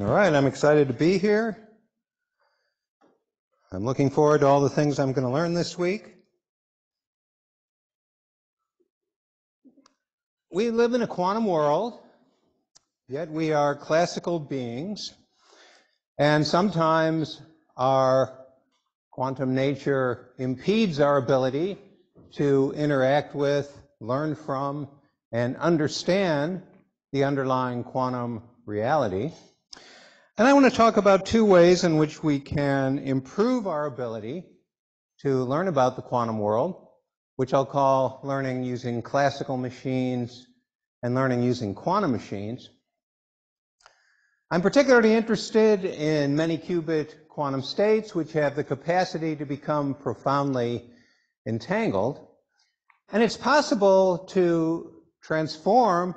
All right, I'm excited to be here. I'm looking forward to all the things I'm going to learn this week. We live in a quantum world, yet we are classical beings, and sometimes our quantum nature impedes our ability to interact with, learn from, and understand the underlying quantum reality. And I want to talk about two ways in which we can improve our ability to learn about the quantum world, which I'll call learning using classical machines and learning using quantum machines. I'm particularly interested in many qubit quantum states, which have the capacity to become profoundly entangled. And it's possible to transform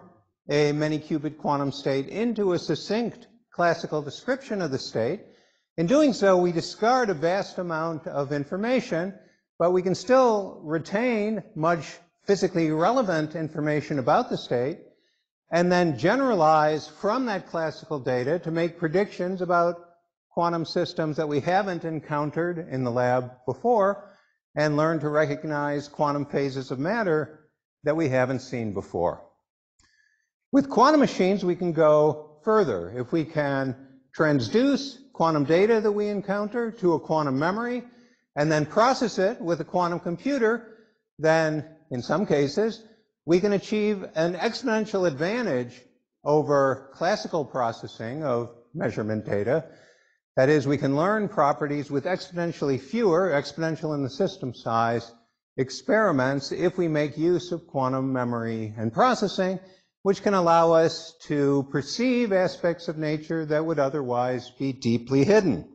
a many qubit quantum state into a succinct classical description of the state. In doing so, we discard a vast amount of information, but we can still retain much physically relevant information about the state and then generalize from that classical data to make predictions about quantum systems that we haven't encountered in the lab before and learn to recognize quantum phases of matter that we haven't seen before. With quantum machines, we can go further. If we can transduce quantum data that we encounter to a quantum memory and then process it with a quantum computer, then in some cases, we can achieve an exponential advantage over classical processing of measurement data. That is, we can learn properties with exponentially fewer, exponential in the system size, experiments if we make use of quantum memory and processing which can allow us to perceive aspects of nature that would otherwise be deeply hidden.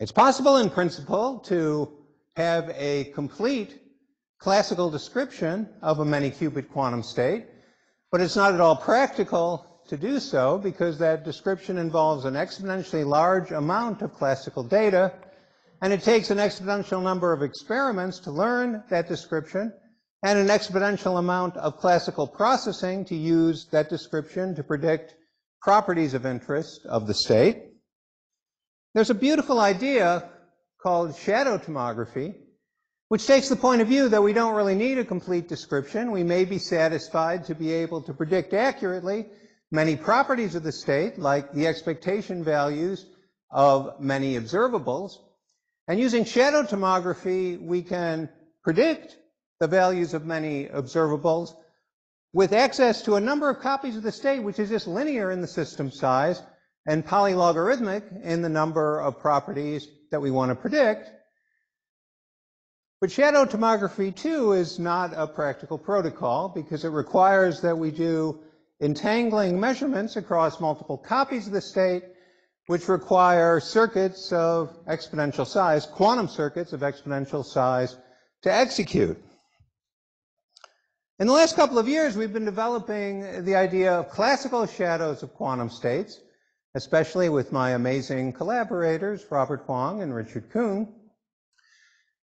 It's possible in principle to have a complete classical description of a many-qubit quantum state, but it's not at all practical to do so because that description involves an exponentially large amount of classical data and it takes an exponential number of experiments to learn that description and an exponential amount of classical processing to use that description to predict properties of interest of the state. There's a beautiful idea called shadow tomography, which takes the point of view that we don't really need a complete description. We may be satisfied to be able to predict accurately many properties of the state, like the expectation values of many observables, and using shadow tomography, we can predict the values of many observables with access to a number of copies of the state, which is just linear in the system size and polylogarithmic in the number of properties that we want to predict. But shadow tomography, too, is not a practical protocol because it requires that we do entangling measurements across multiple copies of the state which require circuits of exponential size, quantum circuits of exponential size, to execute. In the last couple of years, we've been developing the idea of classical shadows of quantum states, especially with my amazing collaborators, Robert Huang and Richard Kueng.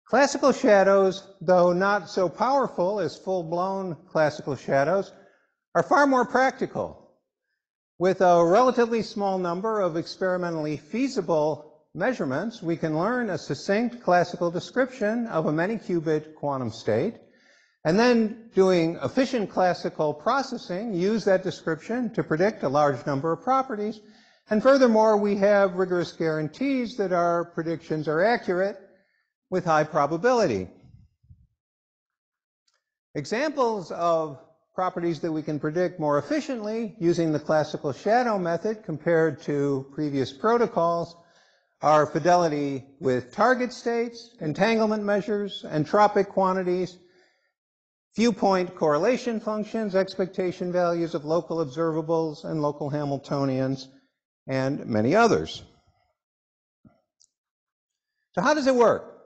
Classical shadows, though not so powerful as full-blown classical shadows, are far more practical with a relatively small number of experimentally feasible measurements, we can learn a succinct classical description of a many-qubit quantum state, and then doing efficient classical processing, use that description to predict a large number of properties. And furthermore, we have rigorous guarantees that our predictions are accurate with high probability. Examples of properties that we can predict more efficiently using the classical shadow method compared to previous protocols are fidelity with target states, entanglement measures, entropic quantities, viewpoint correlation functions, expectation values of local observables and local Hamiltonians, and many others. So how does it work?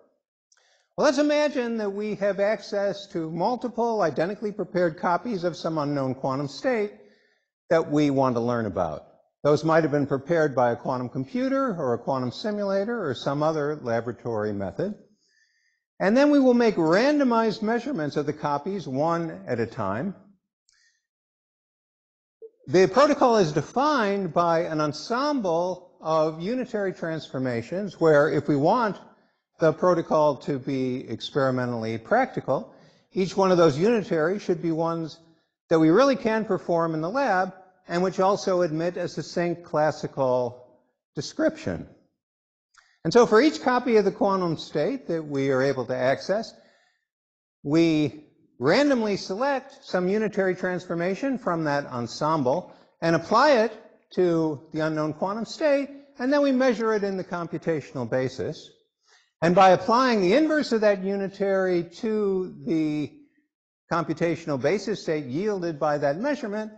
Let's imagine that we have access to multiple identically prepared copies of some unknown quantum state that we want to learn about. Those might have been prepared by a quantum computer or a quantum simulator or some other laboratory method. And then we will make randomized measurements of the copies one at a time. The protocol is defined by an ensemble of unitary transformations where if we want the protocol to be experimentally practical, each one of those unitary should be ones that we really can perform in the lab and which also admit a succinct classical description. And so for each copy of the quantum state that we are able to access, we randomly select some unitary transformation from that ensemble and apply it to the unknown quantum state, and then we measure it in the computational basis. And by applying the inverse of that unitary to the computational basis state yielded by that measurement,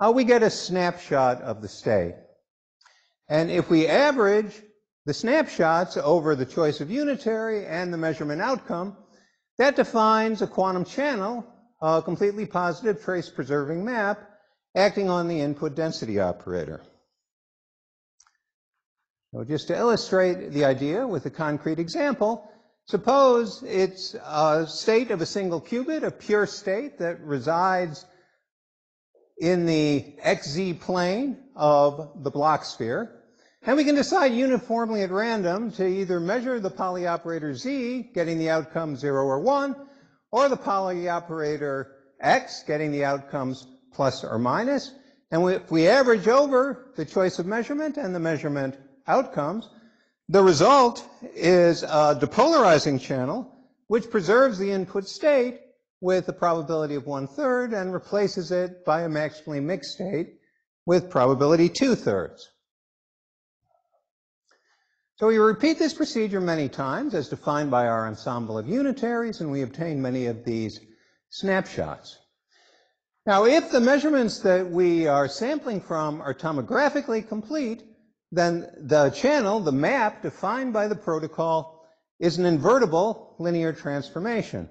uh, we get a snapshot of the state. And if we average the snapshots over the choice of unitary and the measurement outcome, that defines a quantum channel, a completely positive trace preserving map, acting on the input density operator. So just to illustrate the idea with a concrete example, suppose it's a state of a single qubit, a pure state that resides in the xz plane of the Bloch sphere. And we can decide uniformly at random to either measure the Pauli operator z, getting the outcome 0 or 1, or the Pauli operator x, getting the outcomes plus or minus. And if we average over the choice of measurement and the measurement outcomes, the result is a depolarizing channel which preserves the input state with a probability of one-third and replaces it by a maximally mixed state with probability two-thirds. So we repeat this procedure many times as defined by our ensemble of unitaries, and we obtain many of these snapshots. Now, if the measurements that we are sampling from are tomographically complete, then the channel, the map defined by the protocol, is an invertible linear transformation.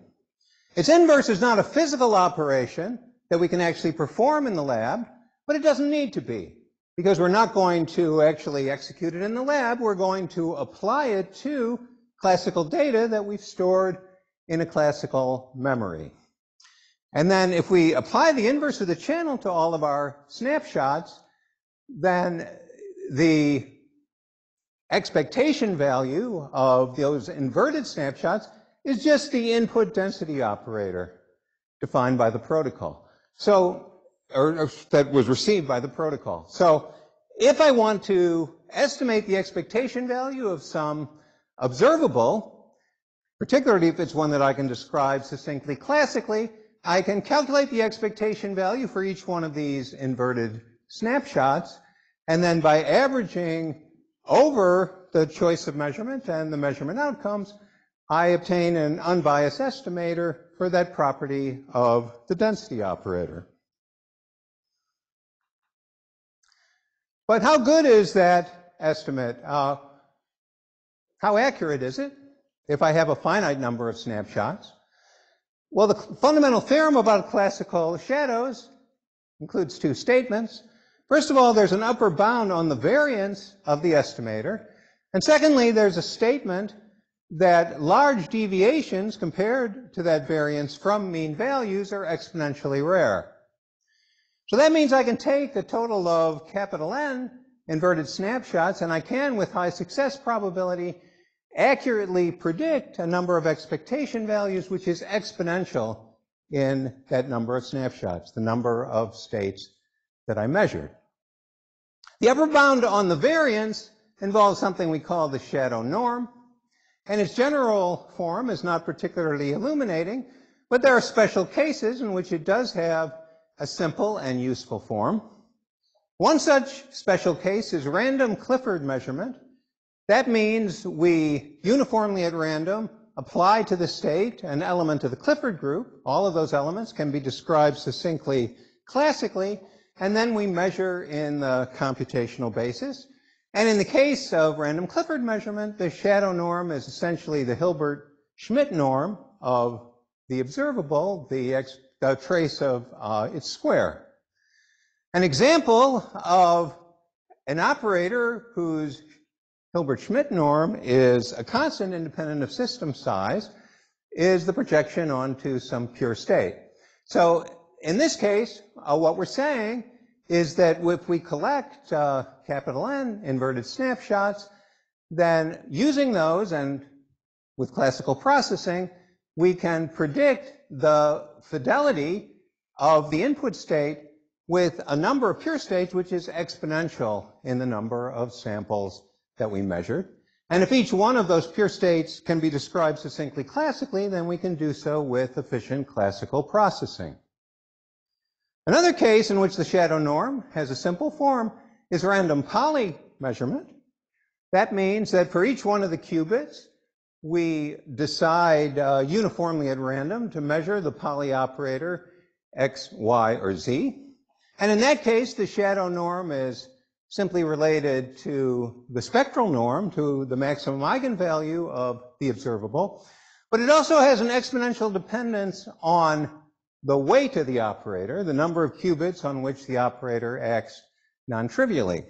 Its inverse is not a physical operation that we can actually perform in the lab, but it doesn't need to be because we're not going to actually execute it in the lab. We're going to apply it to classical data that we've stored in a classical memory. And then if we apply the inverse of the channel to all of our snapshots, then the expectation value of those inverted snapshots is just the input density operator defined by the protocol. So or, or that was received by the protocol. So if I want to estimate the expectation value of some observable, particularly if it's one that I can describe succinctly classically, I can calculate the expectation value for each one of these inverted snapshots, and then by averaging over the choice of measurement and the measurement outcomes, I obtain an unbiased estimator for that property of the density operator. But how good is that estimate? Uh, how accurate is it if I have a finite number of snapshots? Well, the fundamental theorem about classical shadows includes two statements. First of all, there's an upper bound on the variance of the estimator. And secondly, there's a statement that large deviations compared to that variance from mean values are exponentially rare. So that means I can take a total of capital N inverted snapshots, and I can, with high success probability, accurately predict a number of expectation values, which is exponential in that number of snapshots, the number of states that I measured. The upper bound on the variance involves something we call the shadow norm, and its general form is not particularly illuminating, but there are special cases in which it does have a simple and useful form. One such special case is random Clifford measurement. That means we uniformly at random apply to the state an element of the Clifford group. All of those elements can be described succinctly classically, and then we measure in the computational basis. And in the case of random Clifford measurement, the shadow norm is essentially the Hilbert-Schmidt norm of the observable, the the trace of uh, its square. An example of an operator whose Hilbert-Schmidt norm is a constant independent of system size is the projection onto some pure state. So in this case, uh, what we're saying is that if we collect uh, capital N inverted snapshots, then using those and with classical processing, we can predict the fidelity of the input state with a number of pure states which is exponential in the number of samples that we measured. And if each one of those pure states can be described succinctly classically, then we can do so with efficient classical processing. Another case in which the shadow norm has a simple form is random Pauli measurement. That means that for each one of the qubits, we decide uh, uniformly at random to measure the Pauli operator x, y, or z. And in that case, the shadow norm is simply related to the spectral norm, to the maximum eigenvalue of the observable. But it also has an exponential dependence on the weight of the operator, the number of qubits on which the operator acts non-trivially.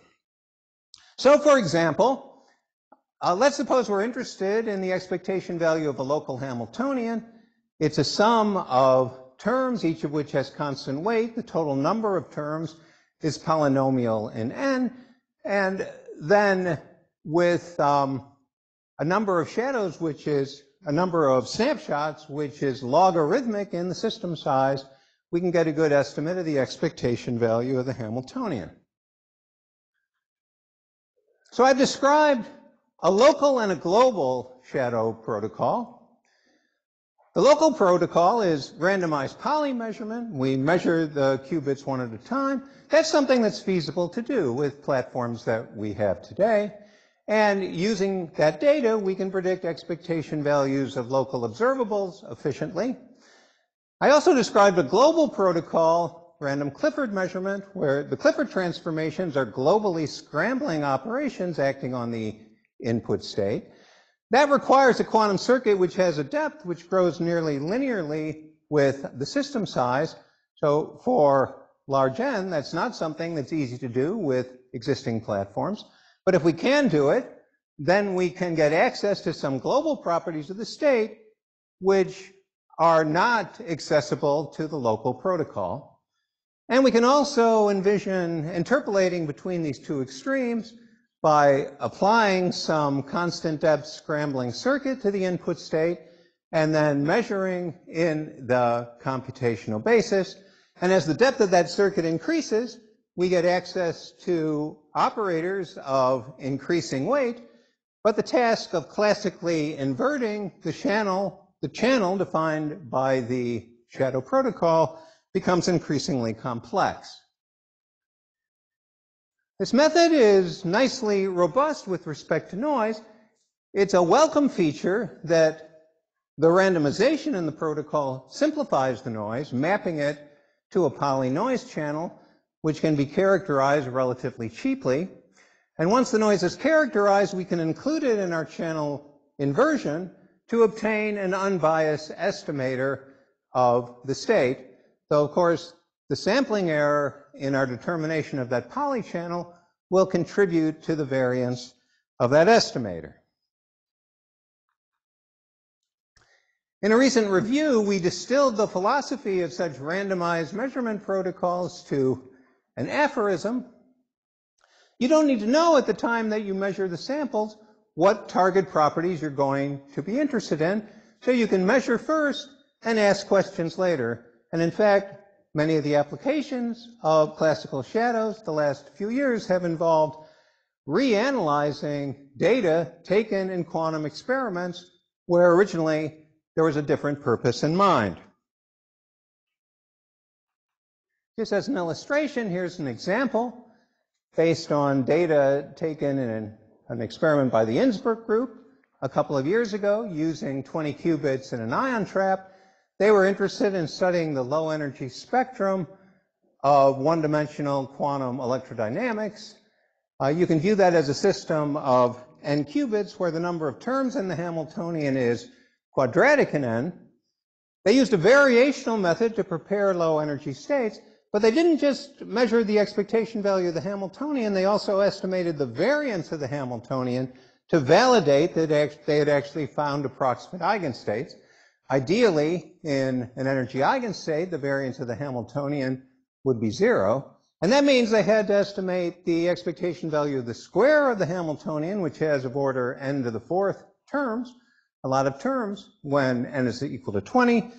So, for example, uh, let's suppose we're interested in the expectation value of a local Hamiltonian. It's a sum of terms, each of which has constant weight. The total number of terms is polynomial in n. And then with um, a number of shadows, which is a number of snapshots, which is logarithmic in the system size, we can get a good estimate of the expectation value of the Hamiltonian. So I've described a local and a global shadow protocol. The local protocol is randomized Pauli measurement. We measure the qubits one at a time. That's something that's feasible to do with platforms that we have today. And using that data, we can predict expectation values of local observables efficiently. I also described a global protocol, random Clifford measurement, where the Clifford transformations are globally scrambling operations acting on the input state. That requires a quantum circuit which has a depth which grows nearly linearly with the system size. So for large n, that's not something that's easy to do with existing platforms. But if we can do it, then we can get access to some global properties of the state which are not accessible to the local protocol. And we can also envision interpolating between these two extremes by applying some constant depth scrambling circuit to the input state and then measuring in the computational basis. And as the depth of that circuit increases, we get access to operators of increasing weight, but the task of classically inverting the channel, the channel defined by the shadow protocol becomes increasingly complex. This method is nicely robust with respect to noise. It's a welcome feature that the randomization in the protocol simplifies the noise, mapping it to a Pauli noise channel, which can be characterized relatively cheaply. And once the noise is characterized, we can include it in our channel inversion to obtain an unbiased estimator of the state. Though, of course, the sampling error in our determination of that Pauli channel will contribute to the variance of that estimator. In a recent review, we distilled the philosophy of such randomized measurement protocols to an aphorism. You don't need to know at the time that you measure the samples what target properties you're going to be interested in, so you can measure first and ask questions later. And in fact, Many of the applications of classical shadows the last few years have involved reanalyzing data taken in quantum experiments where originally there was a different purpose in mind. Just as an illustration, here's an example based on data taken in an experiment by the Innsbruck group a couple of years ago using 20 qubits in an ion trap they were interested in studying the low energy spectrum of one-dimensional quantum electrodynamics. Uh, you can view that as a system of n qubits where the number of terms in the Hamiltonian is quadratic in n. They used a variational method to prepare low energy states, but they didn't just measure the expectation value of the Hamiltonian, they also estimated the variance of the Hamiltonian to validate that they had actually found approximate eigenstates. Ideally, in an energy eigenstate, the variance of the Hamiltonian would be zero. And that means they had to estimate the expectation value of the square of the Hamiltonian, which has of order n to the fourth terms, a lot of terms, when n is equal to 20.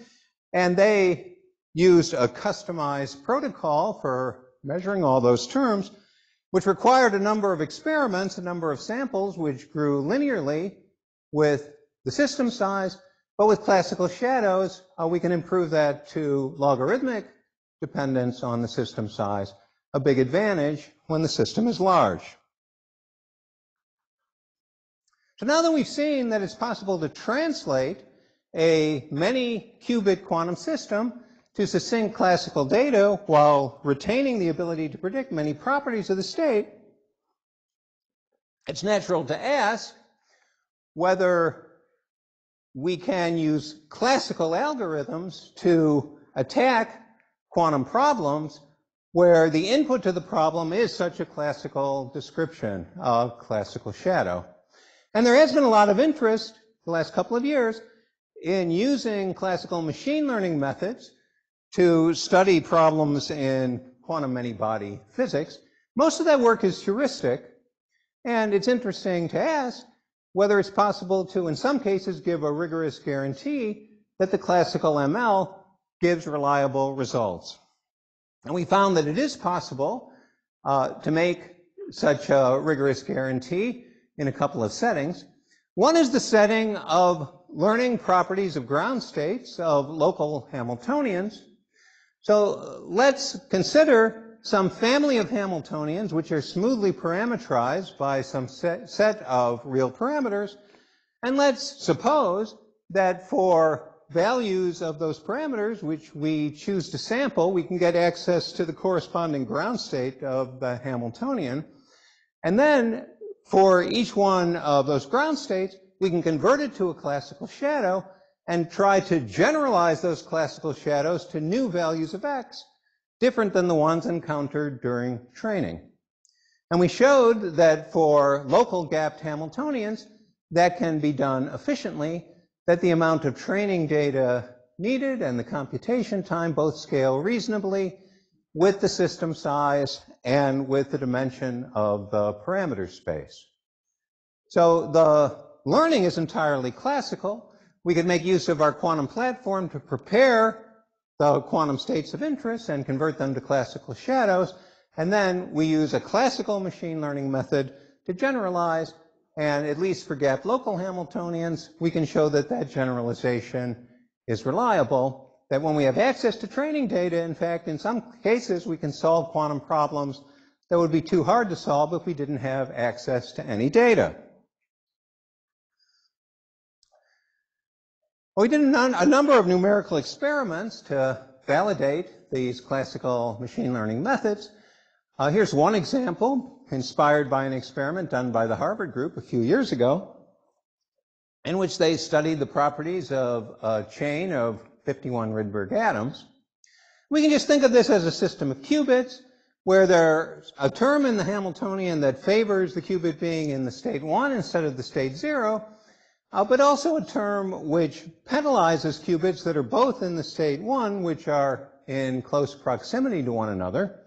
And they used a customized protocol for measuring all those terms, which required a number of experiments, a number of samples, which grew linearly with the system size, but with classical shadows, uh, we can improve that to logarithmic dependence on the system size, a big advantage when the system is large. So now that we've seen that it's possible to translate a many qubit quantum system to succinct classical data while retaining the ability to predict many properties of the state, it's natural to ask whether we can use classical algorithms to attack quantum problems where the input to the problem is such a classical description of classical shadow. And there has been a lot of interest the last couple of years in using classical machine learning methods to study problems in quantum many-body physics. Most of that work is heuristic, and it's interesting to ask whether it's possible to, in some cases, give a rigorous guarantee that the classical ML gives reliable results. And we found that it is possible uh, to make such a rigorous guarantee in a couple of settings. One is the setting of learning properties of ground states of local Hamiltonians. So uh, let's consider some family of Hamiltonians which are smoothly parametrized by some set, set of real parameters. And let's suppose that for values of those parameters which we choose to sample, we can get access to the corresponding ground state of the Hamiltonian. And then for each one of those ground states, we can convert it to a classical shadow and try to generalize those classical shadows to new values of x different than the ones encountered during training. And we showed that for local gapped Hamiltonians, that can be done efficiently, that the amount of training data needed and the computation time both scale reasonably with the system size and with the dimension of the parameter space. So the learning is entirely classical. We could make use of our quantum platform to prepare the quantum states of interest and convert them to classical shadows. And then we use a classical machine learning method to generalize. And at least for gap local Hamiltonians, we can show that that generalization is reliable. That when we have access to training data, in fact, in some cases, we can solve quantum problems that would be too hard to solve if we didn't have access to any data. We did a number of numerical experiments to validate these classical machine learning methods. Uh, here's one example inspired by an experiment done by the Harvard group a few years ago in which they studied the properties of a chain of 51 Rydberg atoms. We can just think of this as a system of qubits where there's a term in the Hamiltonian that favors the qubit being in the state 1 instead of the state 0, uh, but also a term which penalizes qubits that are both in the state 1, which are in close proximity to one another.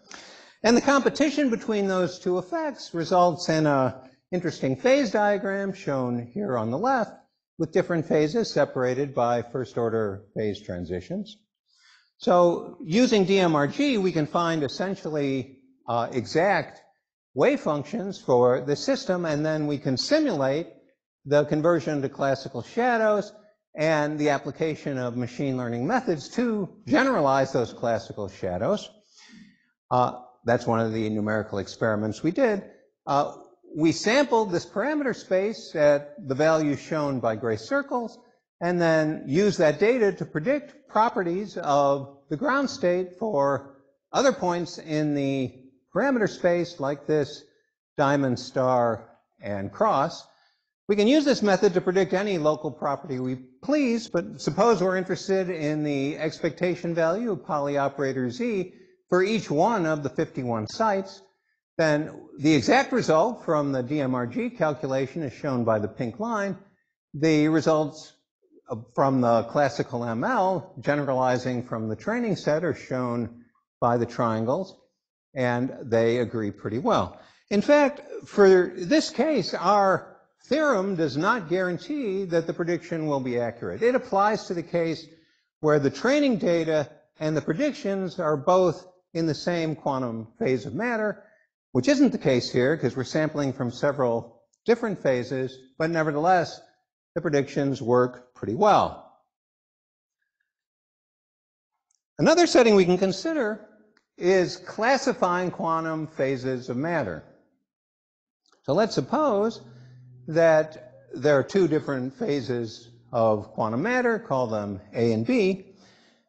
And the competition between those two effects results in an interesting phase diagram shown here on the left with different phases separated by first order phase transitions. So using DMRG, we can find essentially uh, exact wave functions for the system, and then we can simulate the conversion to classical shadows, and the application of machine learning methods to generalize those classical shadows. Uh, that's one of the numerical experiments we did. Uh, we sampled this parameter space at the values shown by gray circles, and then used that data to predict properties of the ground state for other points in the parameter space, like this diamond, star, and cross. We can use this method to predict any local property we please, but suppose we're interested in the expectation value of Pauli operator Z for each one of the 51 sites, then the exact result from the DMRG calculation is shown by the pink line. The results from the classical ML, generalizing from the training set, are shown by the triangles. and they agree pretty well. In fact, for this case, our theorem does not guarantee that the prediction will be accurate. It applies to the case where the training data and the predictions are both in the same quantum phase of matter, which isn't the case here because we're sampling from several different phases, but nevertheless, the predictions work pretty well. Another setting we can consider is classifying quantum phases of matter. So let's suppose that there are two different phases of quantum matter, call them A and B,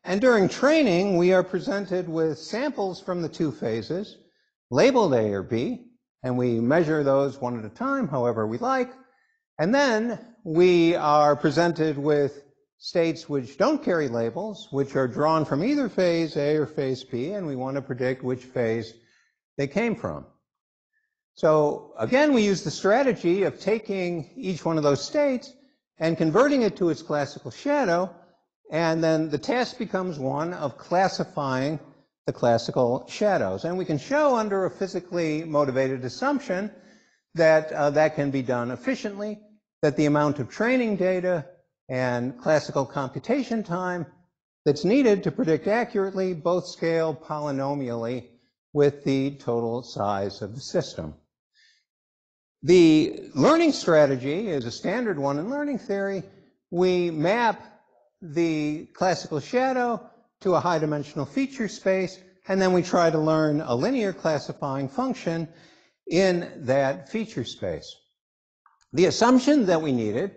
and during training we are presented with samples from the two phases, labeled A or B, and we measure those one at a time, however we like, and then we are presented with states which don't carry labels, which are drawn from either phase A or phase B, and we want to predict which phase they came from. So again, we use the strategy of taking each one of those states and converting it to its classical shadow, and then the task becomes one of classifying the classical shadows. And we can show under a physically motivated assumption that uh, that can be done efficiently, that the amount of training data and classical computation time that's needed to predict accurately both scale polynomially with the total size of the system. The learning strategy is a standard one in learning theory. We map the classical shadow to a high dimensional feature space, and then we try to learn a linear classifying function in that feature space. The assumption that we needed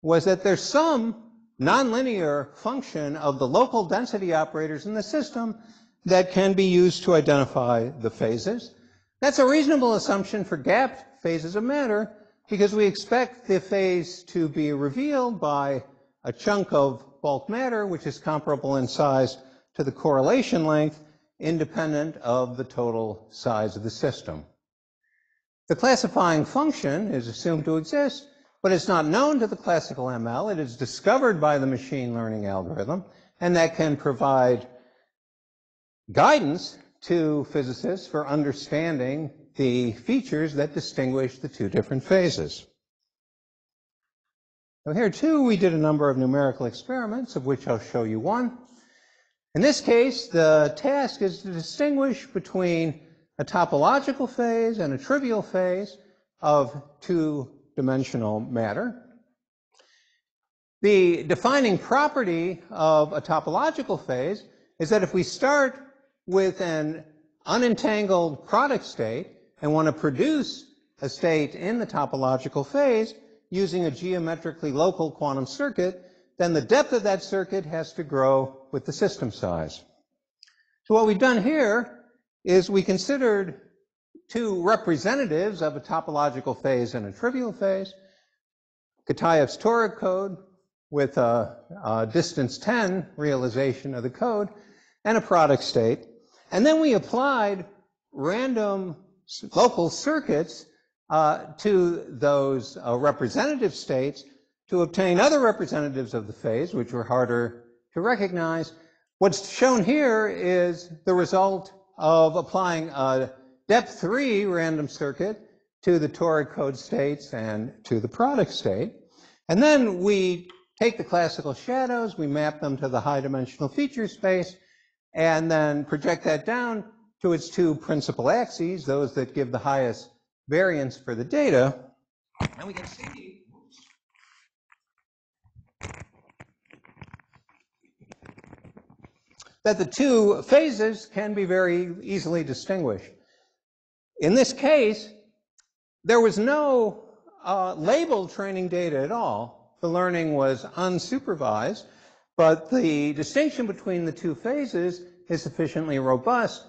was that there's some nonlinear function of the local density operators in the system that can be used to identify the phases. That's a reasonable assumption for gapped phases of matter because we expect the phase to be revealed by a chunk of bulk matter which is comparable in size to the correlation length independent of the total size of the system. The classifying function is assumed to exist, but it's not known to the classical ML. It is discovered by the machine learning algorithm, and that can provide guidance to physicists for understanding the features that distinguish the two different phases. Now here too, we did a number of numerical experiments, of which I'll show you one. In this case, the task is to distinguish between a topological phase and a trivial phase of two-dimensional matter. The defining property of a topological phase is that if we start with an unentangled product state, and want to produce a state in the topological phase using a geometrically local quantum circuit, then the depth of that circuit has to grow with the system size. So what we've done here is we considered two representatives of a topological phase and a trivial phase, Kitaev's toric code with a, a distance 10 realization of the code and a product state. And then we applied random local circuits uh, to those uh, representative states to obtain other representatives of the phase, which were harder to recognize. What's shown here is the result of applying a depth 3 random circuit to the toric code states and to the product state. And then we take the classical shadows, we map them to the high dimensional feature space, and then project that down to its two principal axes, those that give the highest variance for the data. And we can see that the two phases can be very easily distinguished. In this case, there was no uh, label training data at all. The learning was unsupervised, but the distinction between the two phases is sufficiently robust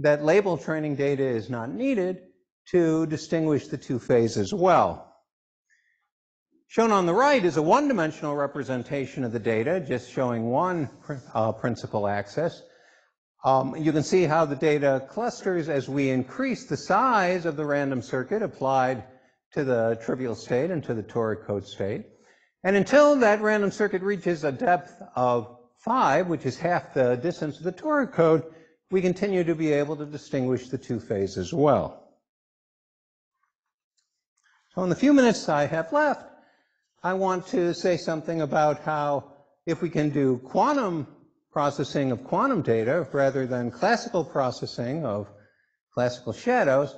that label training data is not needed to distinguish the two phases well. Shown on the right is a one-dimensional representation of the data, just showing one uh, principal axis. Um, you can see how the data clusters as we increase the size of the random circuit applied to the trivial state and to the toric code state. And until that random circuit reaches a depth of 5, which is half the distance of the toric code, we continue to be able to distinguish the two phases well. So in the few minutes I have left, I want to say something about how if we can do quantum processing of quantum data rather than classical processing of classical shadows,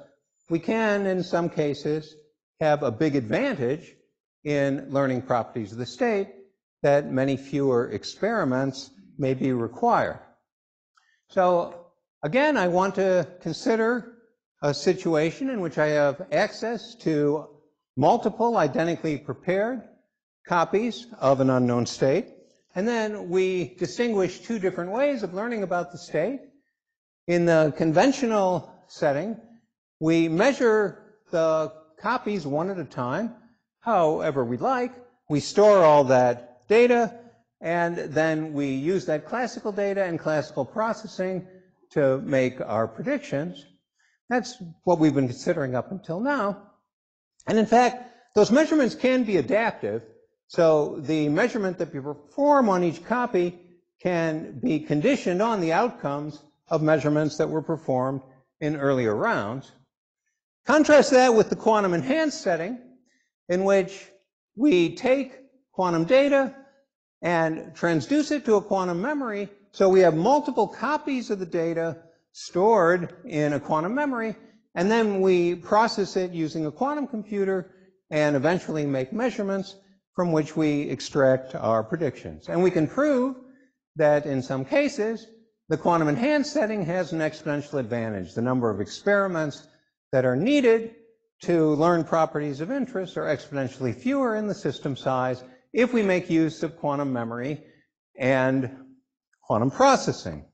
we can, in some cases, have a big advantage in learning properties of the state that many fewer experiments may be required. So again, I want to consider a situation in which I have access to multiple identically prepared copies of an unknown state. And then we distinguish two different ways of learning about the state. In the conventional setting, we measure the copies one at a time, however we like. We store all that data, and then we use that classical data and classical processing to make our predictions. That's what we've been considering up until now. And in fact, those measurements can be adaptive. So the measurement that we perform on each copy can be conditioned on the outcomes of measurements that were performed in earlier rounds. Contrast that with the quantum enhanced setting, in which we take quantum data and transduce it to a quantum memory. So we have multiple copies of the data stored in a quantum memory, and then we process it using a quantum computer and eventually make measurements from which we extract our predictions. And we can prove that in some cases, the quantum enhanced setting has an exponential advantage. The number of experiments that are needed to learn properties of interest are exponentially fewer in the system size if we make use of quantum memory and quantum processing.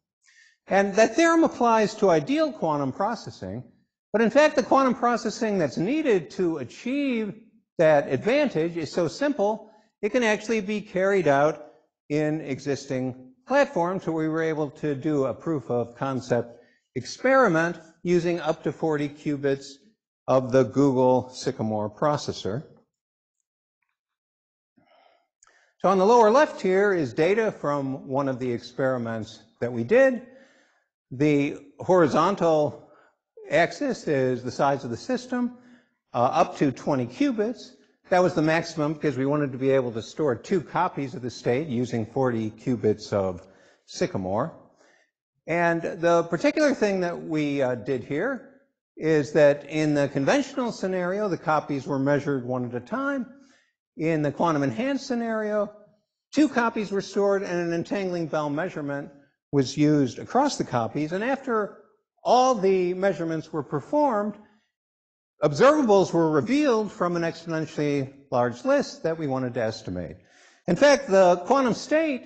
And that theorem applies to ideal quantum processing, but in fact, the quantum processing that's needed to achieve that advantage is so simple, it can actually be carried out in existing platforms. So we were able to do a proof of concept experiment using up to 40 qubits of the Google Sycamore processor. So on the lower left here is data from one of the experiments that we did. The horizontal axis is the size of the system uh, up to 20 qubits. That was the maximum because we wanted to be able to store two copies of the state using 40 qubits of Sycamore. And the particular thing that we uh, did here is that in the conventional scenario, the copies were measured one at a time. In the quantum enhanced scenario, two copies were stored and an entangling Bell measurement was used across the copies. And after all the measurements were performed, observables were revealed from an exponentially large list that we wanted to estimate. In fact, the quantum state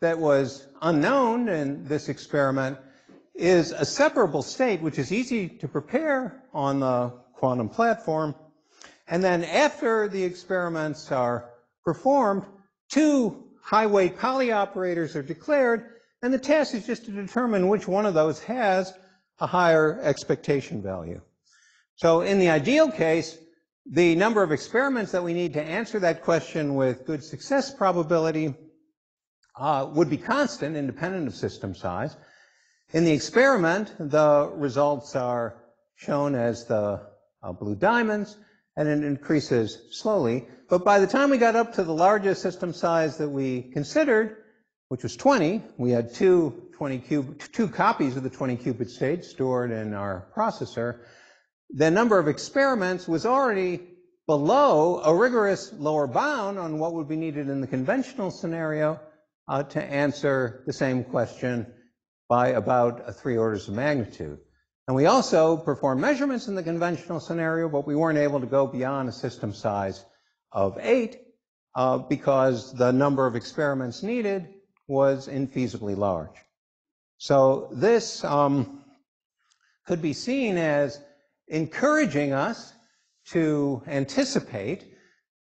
that was unknown in this experiment is a separable state, which is easy to prepare on the quantum platform. And then after the experiments are performed, two high weight Pauli operators are declared, and the task is just to determine which one of those has a higher expectation value. So in the ideal case, the number of experiments that we need to answer that question with good success probability uh, would be constant, independent of system size. In the experiment, the results are shown as the uh, blue diamonds, and it increases slowly. But by the time we got up to the largest system size that we considered, which was 20, we had two 20 cube, two copies of the 20 qubit state stored in our processor, the number of experiments was already below a rigorous lower bound on what would be needed in the conventional scenario uh, to answer the same question by about three orders of magnitude. And we also performed measurements in the conventional scenario, but we weren't able to go beyond a system size of eight uh, because the number of experiments needed was infeasibly large. So this um, could be seen as encouraging us to anticipate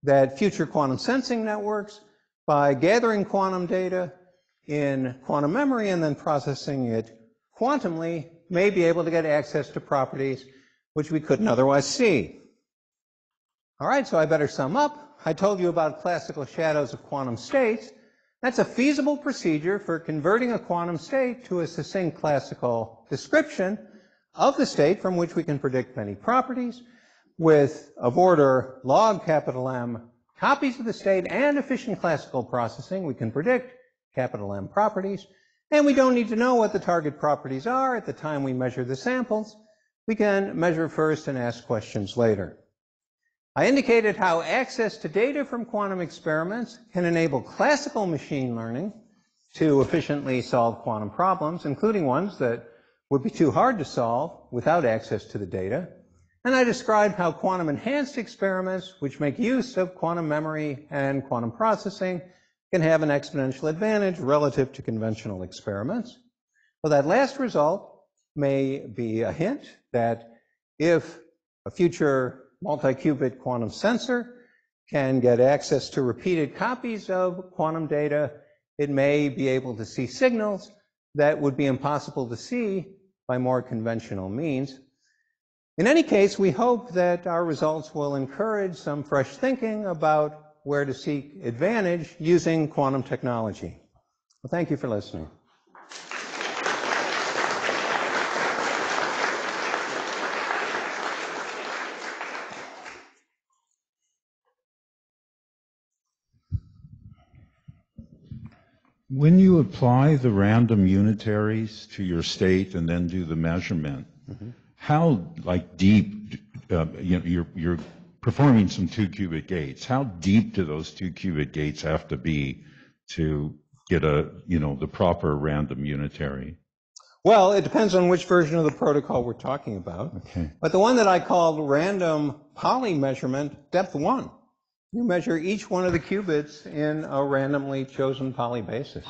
that future quantum sensing networks, by gathering quantum data in quantum memory and then processing it quantumly, may be able to get access to properties which we couldn't otherwise see. All right, so I better sum up. I told you about classical shadows of quantum states. That's a feasible procedure for converting a quantum state to a succinct classical description of the state from which we can predict many properties with of order log capital M copies of the state and efficient classical processing. We can predict capital M properties. And we don't need to know what the target properties are at the time we measure the samples. We can measure first and ask questions later. I indicated how access to data from quantum experiments can enable classical machine learning to efficiently solve quantum problems, including ones that would be too hard to solve without access to the data. And I described how quantum enhanced experiments, which make use of quantum memory and quantum processing, can have an exponential advantage relative to conventional experiments. Well, that last result may be a hint that if a future multi-qubit quantum sensor can get access to repeated copies of quantum data, it may be able to see signals that would be impossible to see by more conventional means. In any case, we hope that our results will encourage some fresh thinking about where to seek advantage using quantum technology. Well, thank you for listening. When you apply the random unitaries to your state and then do the measurement, mm-hmm. how like deep, uh, you know, you're, you're performing some two qubit gates. How deep do those two qubit gates have to be to get a, you know, the proper random unitary? Well, it depends on which version of the protocol we're talking about. Okay. But the one that I called random Pauli measurement, depth one. You measure each one of the qubits in a randomly chosen Pauli basis.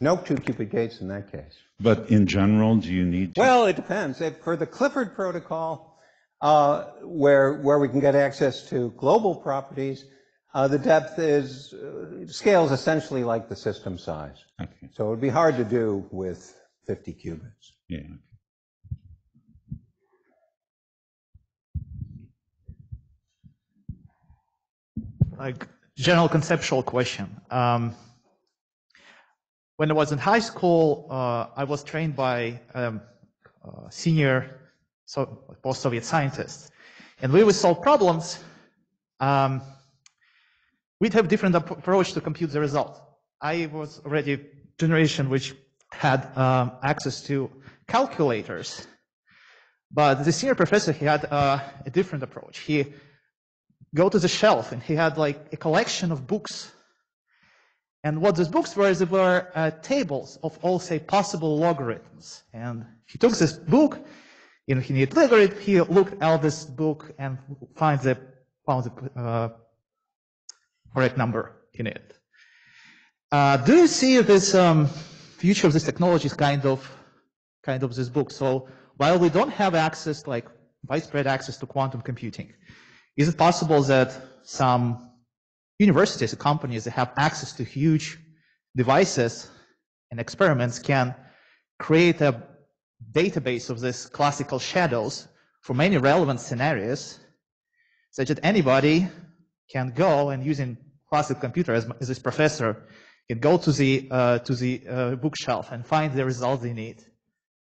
No two qubit gates in that case. But in general, do you need to? Well, it depends. If for the Clifford protocol, uh, where, where we can get access to global properties, uh, the depth is uh, scales essentially like the system size. Okay. So it would be hard to do with 50 qubits. Yeah. like general conceptual question. Um, when I was in high school, uh, I was trained by um, uh, senior so, post-Soviet scientists, and we would solve problems. Um, we'd have different approach to compute the result. I was already generation which had um, access to calculators, but the senior professor he had uh, a different approach. He go to the shelf and he had like a collection of books. And what those books were, is they were uh, tables of all, say, possible logarithms. And he took this book, he needed logarithm, he looked at this book and find the, found the uh, correct number in it. Uh, do you see this um, future of this technology is kind of, kind of this book? So while we don't have access, like widespread access to quantum computing, is it possible that some universities companies that have access to huge devices and experiments can create a database of these classical shadows for many relevant scenarios such that anybody can go and using classic computer as, as this professor can go to the uh, to the uh, bookshelf and find the results they need.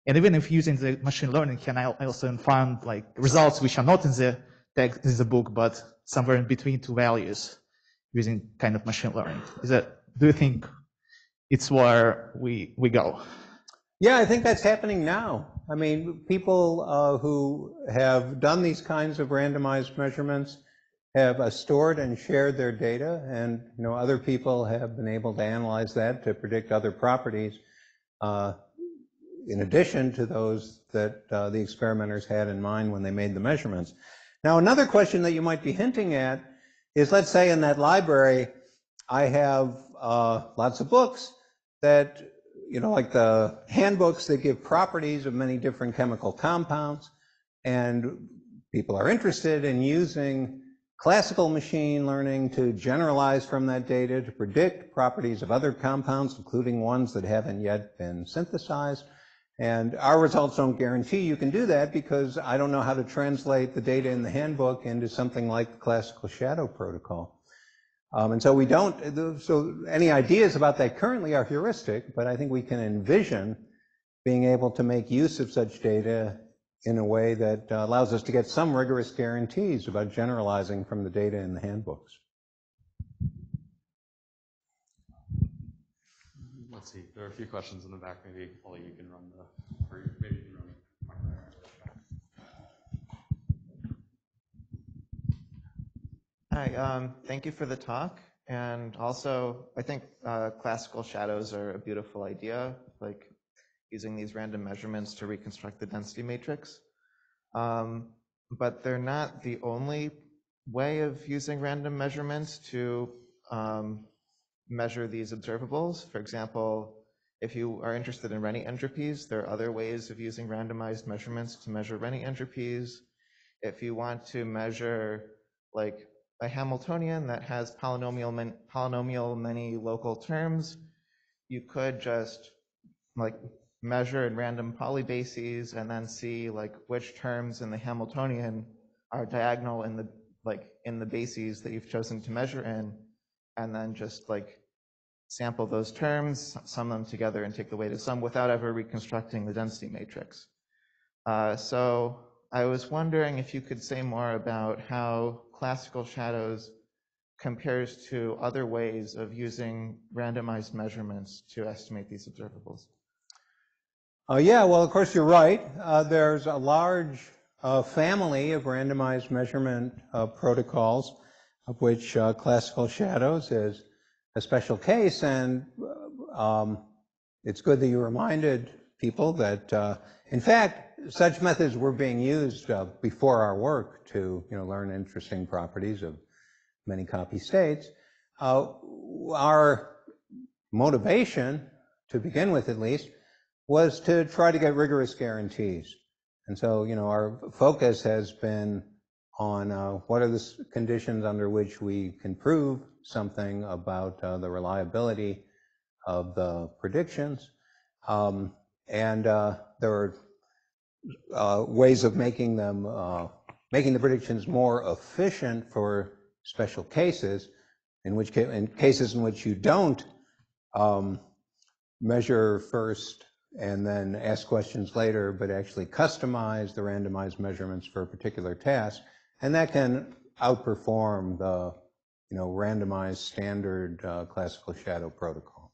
And even if using the machine learning, can I also find like results which are not in the text in the book, but somewhere in between two values using kind of machine learning. Is that, do you think it's where we, we go? Yeah, I think that's happening now. I mean, people uh, who have done these kinds of randomized measurements have uh, stored and shared their data, and you know, other people have been able to analyze that to predict other properties, uh, in addition to those that uh, the experimenters had in mind when they made the measurements. Now, another question that you might be hinting at is, let's say in that library, I have uh, lots of books that, you know, like the handbooks that give properties of many different chemical compounds, and people are interested in using classical machine learning to generalize from that data to predict properties of other compounds, including ones that haven't yet been synthesized. And our results don't guarantee you can do that because I don't know how to translate the data in the handbook into something like the classical shadow protocol. Um, And so we don't, so any ideas about that currently are heuristic, but I think we can envision being able to make use of such data in a way that uh, allows us to get some rigorous guarantees about generalizing from the data in the handbooks. Let's see, there are a few questions in the back, maybe, Ollie, you can run the, or maybe you can run. Hi, um, thank you for the talk. And also, I think uh, classical shadows are a beautiful idea, like using these random measurements to reconstruct the density matrix. Um, but they're not the only way of using random measurements to um, measure these observables. For example, if you are interested in Renyi entropies, there are other ways of using randomized measurements to measure Renyi entropies. If you want to measure like a Hamiltonian that has polynomial, polynomial many local terms, you could just like measure in random Pauli bases and then see like which terms in the Hamiltonian are diagonal in the like in the bases that you've chosen to measure in, and then just like sample those terms, sum them together, and take the weighted sum without ever reconstructing the density matrix. Uh, so I was wondering if you could say more about how classical shadows compares to other ways of using randomized measurements to estimate these observables. Uh, yeah, well, of course, you're right. Uh, there's a large uh, family of randomized measurement uh, protocols, of which uh, classical shadows is a special case. And uh, um, it's good that you reminded people that, in fact, such methods were being used uh, before our work to, you know, learn interesting properties of many copy states. Uh, our motivation, to begin with at least, was to try to get rigorous guarantees. And so, you know, our focus has been on uh, what are the conditions under which we can prove something about uh, the reliability of the predictions. Um, and uh, there are uh, ways of making them, uh, making the predictions more efficient for special cases, in which ca- in cases in which you don't um, measure first and then ask questions later, but actually customize the randomized measurements for a particular task. And that can outperform the, you know, randomized standard uh, classical shadow protocol.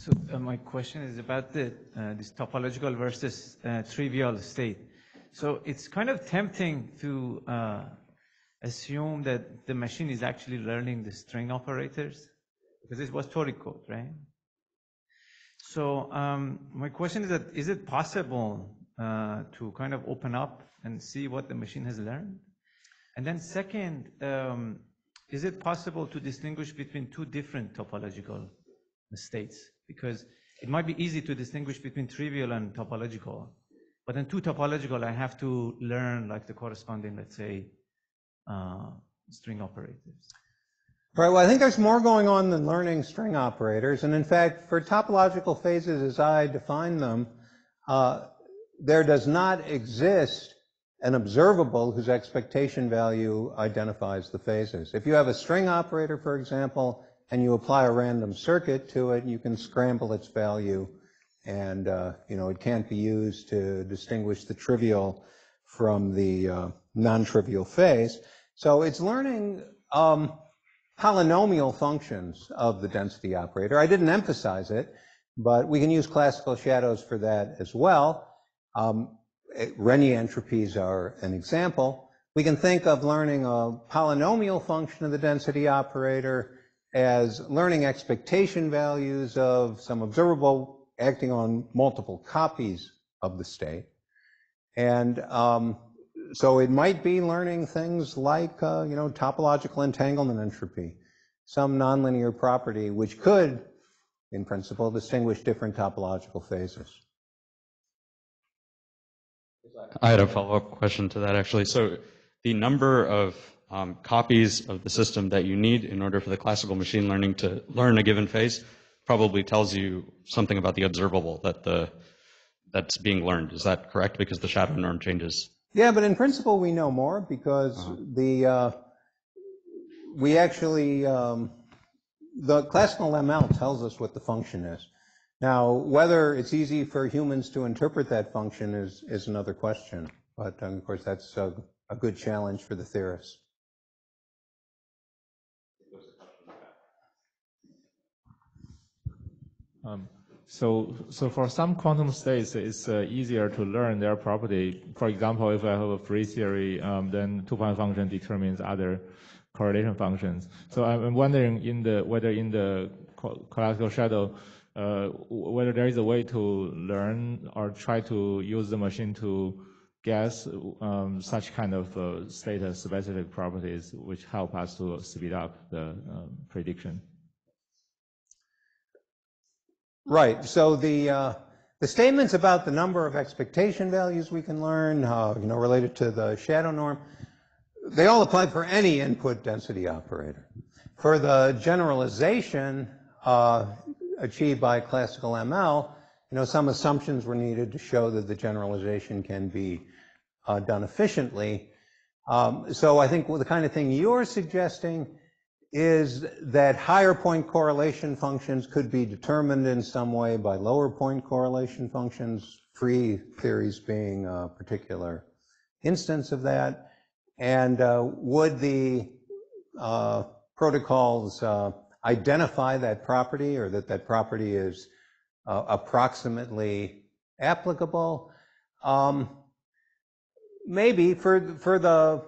So uh, my question is about the, uh, this topological versus uh, trivial state. So it's kind of tempting to uh, assume that the machine is actually learning the string operators because this was toric code, right? So um, my question is that is it possible uh, to kind of open up and see what the machine has learned? And then second, um, is it possible to distinguish between two different topological states? Because it might be easy to distinguish between trivial and topological, but in two topological, I have to learn like the corresponding, let's say, uh, string operators. Right, well, I think there's more going on than learning string operators. And in fact, for topological phases as I define them, uh, there does not exist an observable whose expectation value identifies the phases. If you have a string operator, for example, and you apply a random circuit to it, you can scramble its value and, uh, you know, it can't be used to distinguish the trivial from the uh, non-trivial phase. So it's learning um, polynomial functions of the density operator. I didn't emphasize it, but we can use classical shadows for that as well. Um, Renyi entropies are an example. We can think of learning a polynomial function of the density operator as learning expectation values of some observable acting on multiple copies of the state. And um, so it might be learning things like, uh, you know, topological entanglement entropy, some nonlinear property which could, in principle, distinguish different topological phases. I had a follow-up question to that, actually. So the number of um, copies of the system that you need in order for the classical machine learning to learn a given phase probably tells you something about the observable that the that's being learned. Is that correct? Because the shadow norm changes. Yeah, but in principle, we know more because the, uh, we actually, um, the classical ML tells us what the function is. Now, whether it's easy for humans to interpret that function is, is another question. But um, of course, that's a, a good challenge for the theorists. Um, So, so for some quantum states, it's uh, easier to learn their property. For example, if I have a free theory, um, then two-point function determines other correlation functions. So I'm wondering in the, whether in the classical shadow, uh, whether there is a way to learn or try to use the machine to guess um, such kind of uh, state-specific properties which help us to speed up the um, prediction. Right. So the uh, the statements about the number of expectation values we can learn, uh, you know, related to the shadow norm, they all apply for any input density operator. For the generalization uh, achieved by classical ML, you know, some assumptions were needed to show that the generalization can be uh, done efficiently. Um, so I think the kind of thing you're suggesting is that higher point correlation functions could be determined in some way by lower point correlation functions, free theories being a particular instance of that. And uh, would the uh, protocols uh, identify that property or that that property is uh, approximately applicable? Um, maybe for, for the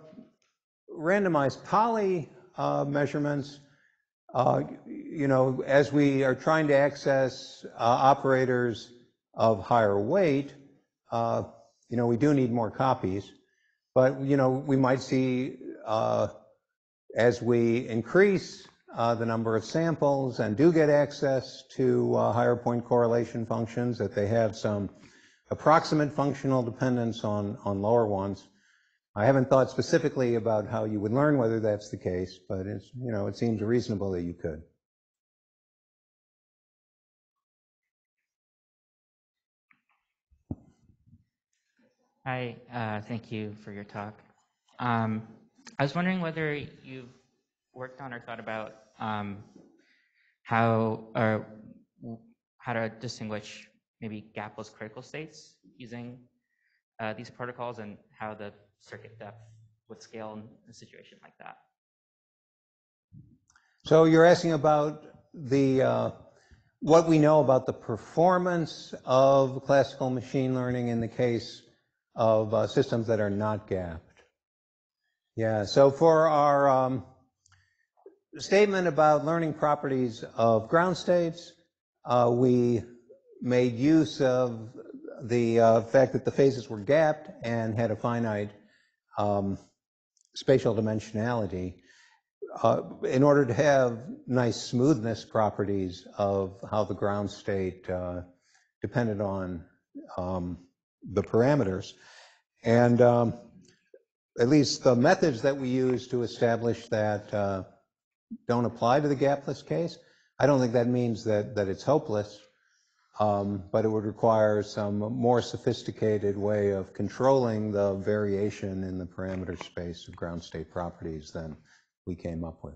randomized Pauli measurements, uh, you know, as we are trying to access uh, operators of higher weight, uh, you know, we do need more copies. But, you know, we might see uh, as we increase uh, the number of samples and do get access to uh, higher point correlation functions, that they have some approximate functional dependence on lower ones. I haven't thought specifically about how you would learn whether that's the case, but it's, you know, it seems reasonable that you could. Hi, uh, thank you for your talk. Um, I was wondering whether you've worked on or thought about um, how or how to distinguish maybe gapless critical states using uh, these protocols and how the circuit depth would scale in a situation like that. So you're asking about the, uh, what we know about the performance of classical machine learning in the case of uh, systems that are not gapped. Yeah, so for our um, statement about learning properties of ground states, uh, we made use of the uh, fact that the phases were gapped and had a finite um, spatial dimensionality uh, in order to have nice smoothness properties of how the ground state uh, depended on um, the parameters. And um, at least the methods that we use to establish that uh, don't apply to the gapless case. I don't think that means that, that it's hopeless, um, but it would require some more sophisticated way of controlling the variation in the parameter space of ground state properties than we came up with.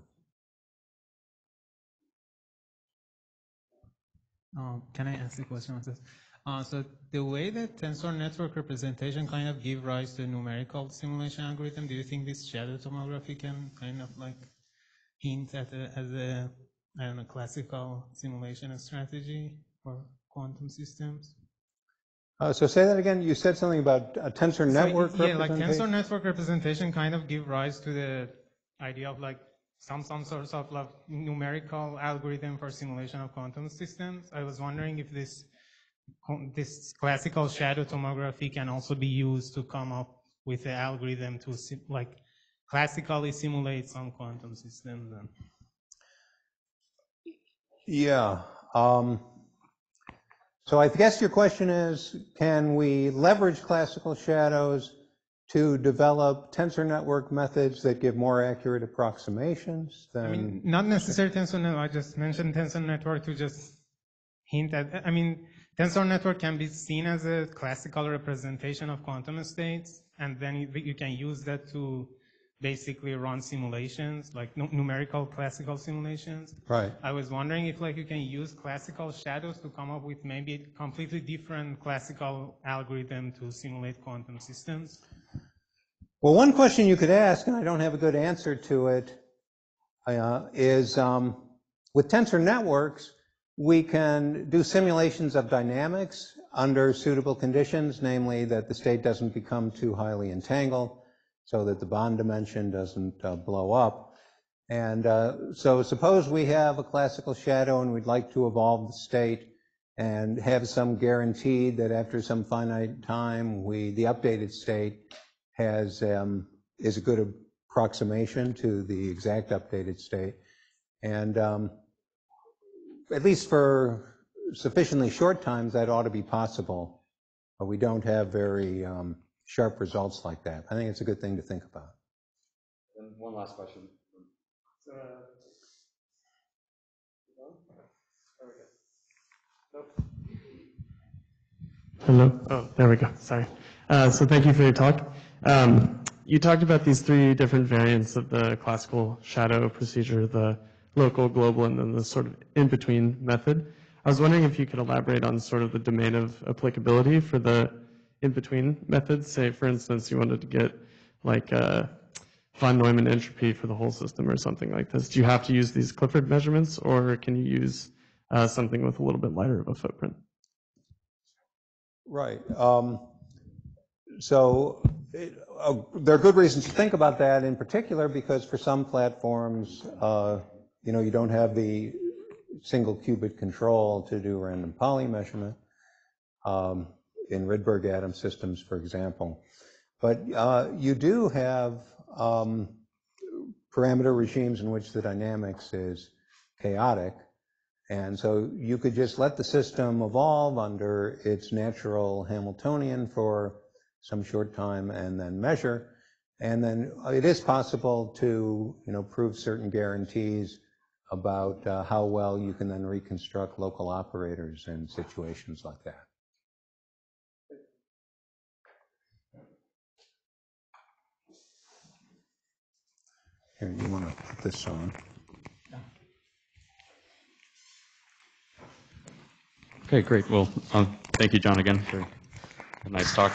Uh, Can I ask a question on this? Uh, So the way that tensor network representation kind of give rise to a numerical simulation algorithm, do you think this shadow tomography can kind of like hint at a, as a, I don't know, classical simulation strategy for quantum systems? Uh, So say that again, you said something about a tensor So, network Yeah, like tensor network representation kind of give rise to the idea of like some, some sorts of like numerical algorithm for simulation of quantum systems. I was wondering if this, this classical shadow tomography can also be used to come up with an algorithm to sim- like classically simulate some quantum systems. And Yeah. um, So I guess your question is, can we leverage classical shadows to develop tensor network methods that give more accurate approximations I mean, than? not necessarily tensor network, I just mentioned tensor network to just hint at, I mean, tensor network can be seen as a classical representation of quantum states, and then you, you can use that to basically run simulations, like nu- numerical classical simulations. Right. I was wondering if like you can use classical shadows to come up with maybe a completely different classical algorithm to simulate quantum systems. Well, one question you could ask, and I don't have a good answer to it, uh, is um, with tensor networks, we can do simulations of dynamics under suitable conditions, namely that the state doesn't become too highly entangled so that the bond dimension doesn't uh, blow up. And uh, so suppose we have a classical shadow and we'd like to evolve the state and have some guarantee that after some finite time, we, the updated state has, um, is a good approximation to the exact updated state. And um, at least for sufficiently short times, that ought to be possible. But we don't have very um, sharp results like that. I think it's a good thing to think about. And one last question. Hello. Oh, there we go. Sorry. Uh, so thank you for your talk. Um, you talked about these three different variants of the classical shadow procedure, the local, global, and then the sort of in-between method. I was wondering if you could elaborate on sort of the domain of applicability for the in-between methods. Say, for instance, you wanted to get like a von Neumann entropy for the whole system or something like this. Do you have to use these Clifford measurements, or can you use uh, something with a little bit lighter of a footprint? Right. Um, so it, uh, there are good reasons to think about that in particular because for some platforms, uh, you know, you don't have the single qubit control to do random Pauli measurement um, in Rydberg atom systems, for example. But uh, you do have um, parameter regimes in which the dynamics is chaotic. And so you could just let the system evolve under its natural Hamiltonian for some short time and then measure. And then it is possible to, you know, prove certain guarantees about uh, how well you can then reconstruct local operators in situations like that. Here, you want to put this on? Okay, great. Well, um, thank you, John, again for a nice talk.